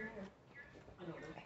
over. I know.